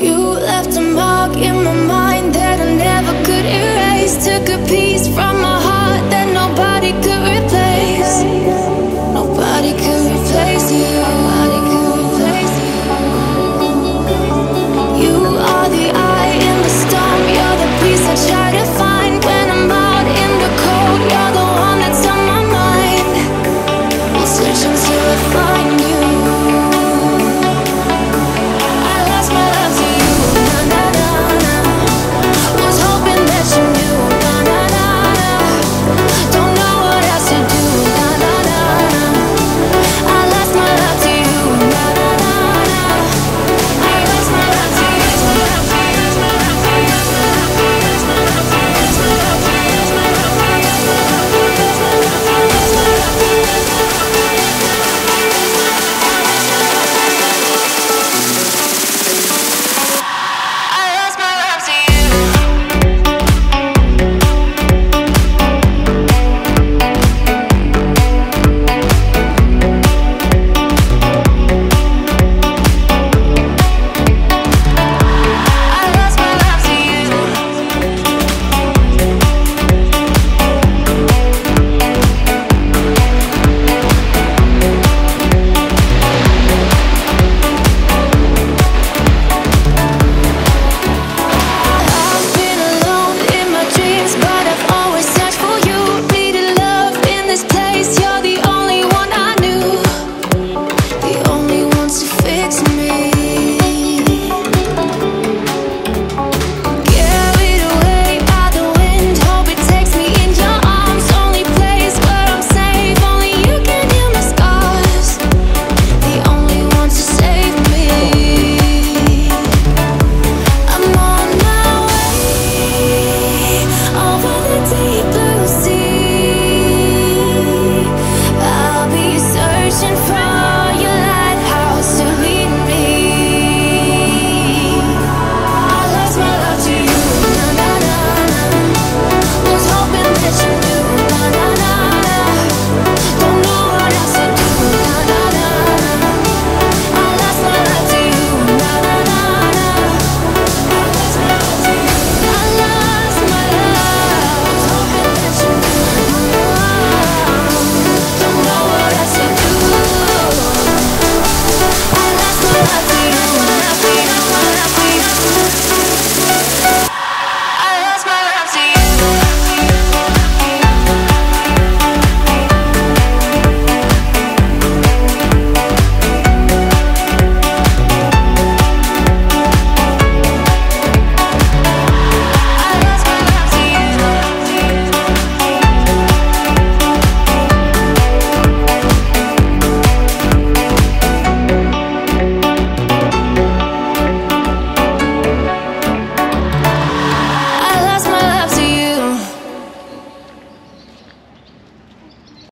You left a mark in my mind that I never could erase. Took a piece from